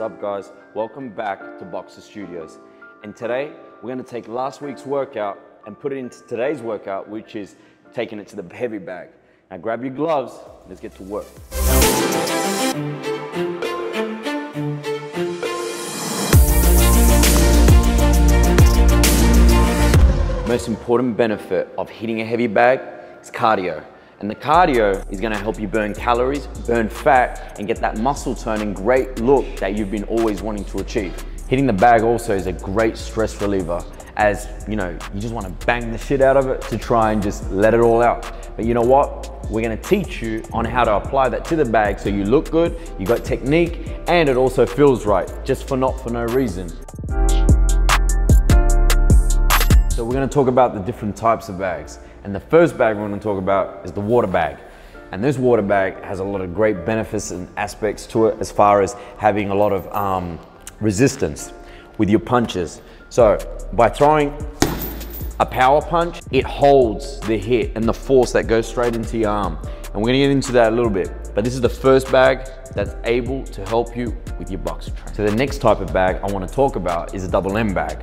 Up guys? Welcome back to BOXR Studios. And today we're gonna take last week's workout and put it into today's workout, which is taking it to the heavy bag. Now grab your gloves, let's get to work. Most important benefit of hitting a heavy bag is cardio. And the cardio is gonna help you burn calories, burn fat, and get that muscle turning great look that you've been always wanting to achieve. Hitting the bag also is a great stress reliever as, you know, you just wanna bang the shit out of it to try and just let it all out. But you know what? We're gonna teach you on how to apply that to the bag so you look good, you got technique, and it also feels right, just for not for no reason. So we're gonna talk about the different types of bags. And the first bag we're gonna talk about is the water bag. And this water bag has a lot of great benefits and aspects to it as far as having a lot of um, resistance with your punches. So by throwing a power punch, it holds the hit and the force that goes straight into your arm. And we're gonna get into that a little bit. But this is the first bag that's able to help you with your boxer training. So the next type of bag I wanna talk about is a double end bag.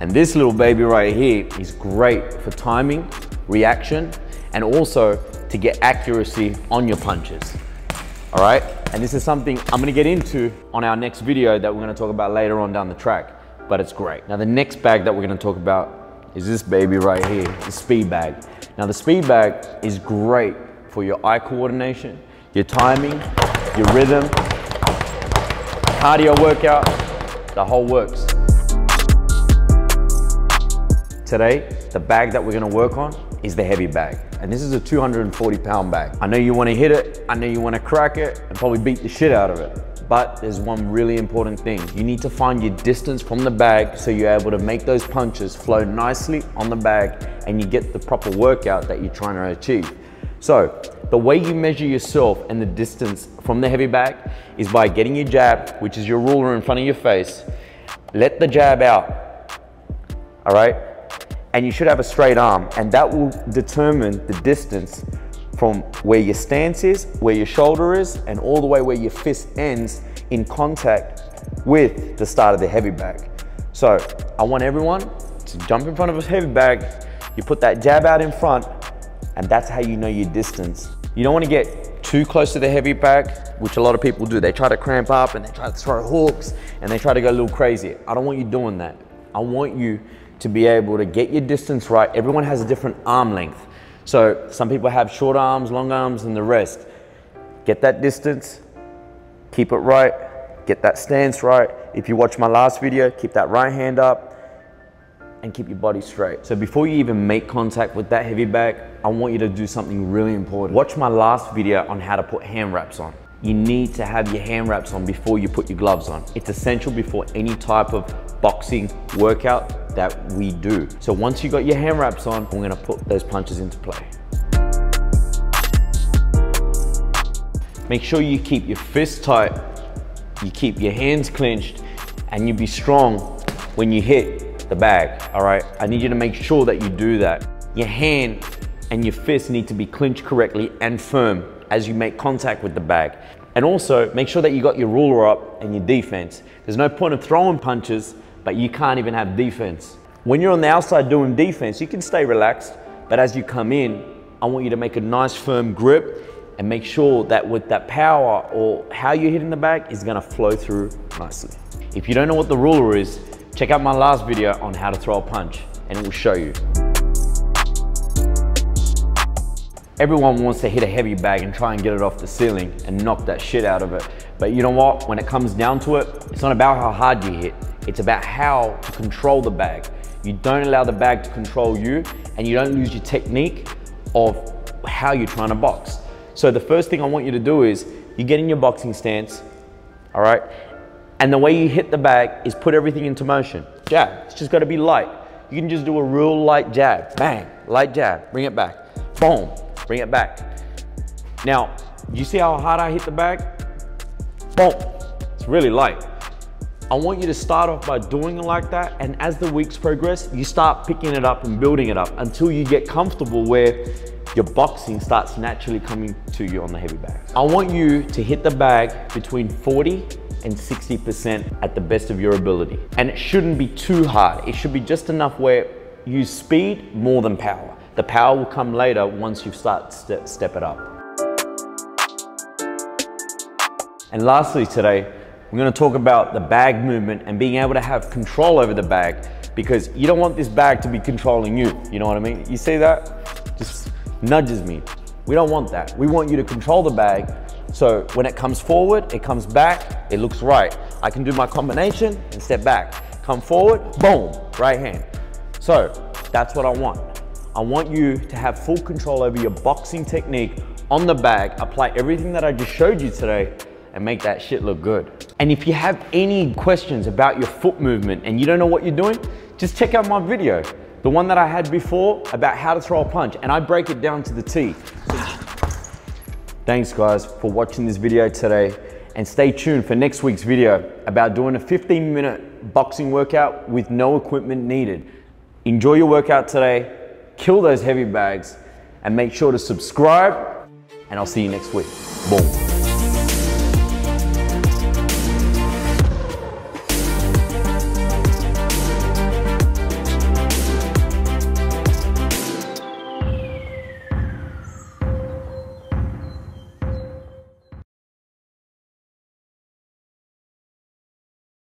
And this little baby right here is great for timing reaction, and also to get accuracy on your punches. All right, and this is something I'm gonna get into on our next video that we're gonna talk about later on down the track, but it's great. Now the next bag that we're gonna talk about is this baby right here, the speed bag. Now the speed bag is great for your eye coordination, your timing, your rhythm, cardio workout, the whole works. Today, the bag that we're gonna work on is the heavy bag. And this is a 240 pound bag. I know you wanna hit it, I know you wanna crack it, and probably beat the shit out of it. But there's one really important thing. You need to find your distance from the bag so you're able to make those punches flow nicely on the bag and you get the proper workout that you're trying to achieve. So, the way you measure yourself and the distance from the heavy bag is by getting your jab, which is your ruler in front of your face. Let the jab out, all right? And you should have a straight arm and that will determine the distance from where your stance is, where your shoulder is, and all the way where your fist ends in contact with the start of the heavy bag. So I want everyone to jump in front of a heavy bag, you put that jab out in front, and that's how you know your distance. You don't want to get too close to the heavy bag, which a lot of people do. They try to cramp up and they try to throw hooks and they try to go a little crazy. I don't want you doing that. I want you to be able to get your distance right. Everyone has a different arm length. So some people have short arms, long arms, and the rest. Get that distance, keep it right, get that stance right. If you watch my last video, keep that right hand up and keep your body straight. So before you even make contact with that heavy bag, I want you to do something really important. Watch my last video on how to put hand wraps on you need to have your hand wraps on before you put your gloves on. It's essential before any type of boxing workout that we do. So once you got your hand wraps on, we're gonna put those punches into play. Make sure you keep your fists tight, you keep your hands clenched, and you be strong when you hit the bag, all right? I need you to make sure that you do that. Your hand and your fist need to be clenched correctly and firm as you make contact with the bag. And also make sure that you got your ruler up and your defense. There's no point of throwing punches, but you can't even have defense. When you're on the outside doing defense, you can stay relaxed, but as you come in, I want you to make a nice firm grip and make sure that with that power or how you're hitting the bag is gonna flow through nicely. If you don't know what the ruler is, check out my last video on how to throw a punch and it will show you. Everyone wants to hit a heavy bag and try and get it off the ceiling and knock that shit out of it. But you know what? When it comes down to it, it's not about how hard you hit. It's about how to control the bag. You don't allow the bag to control you and you don't lose your technique of how you're trying to box. So the first thing I want you to do is you get in your boxing stance, all right? And the way you hit the bag is put everything into motion. Jab, it's just gotta be light. You can just do a real light jab, bang, light jab, bring it back, boom, bring it back. Now, you see how hard I hit the bag? Boom, it's really light. I want you to start off by doing it like that, and as the weeks progress, you start picking it up and building it up until you get comfortable where your boxing starts naturally coming to you on the heavy bag. I want you to hit the bag between 40 and 60% at the best of your ability. And it shouldn't be too hard. It should be just enough where use speed more than power. The power will come later once you start to step it up. And lastly today, we're gonna talk about the bag movement and being able to have control over the bag because you don't want this bag to be controlling you. You know what I mean? You see that? Just nudges me. We don't want that. We want you to control the bag so when it comes forward, it comes back, it looks right. I can do my combination and step back. Come forward, boom, right hand. So that's what I want. I want you to have full control over your boxing technique on the bag, apply everything that I just showed you today, and make that shit look good. And if you have any questions about your foot movement and you don't know what you're doing, just check out my video. The one that I had before about how to throw a punch, and I break it down to the T. Thanks guys for watching this video today and stay tuned for next week's video about doing a 15 minute boxing workout with no equipment needed. Enjoy your workout today, kill those heavy bags and make sure to subscribe and I'll see you next week. Boom.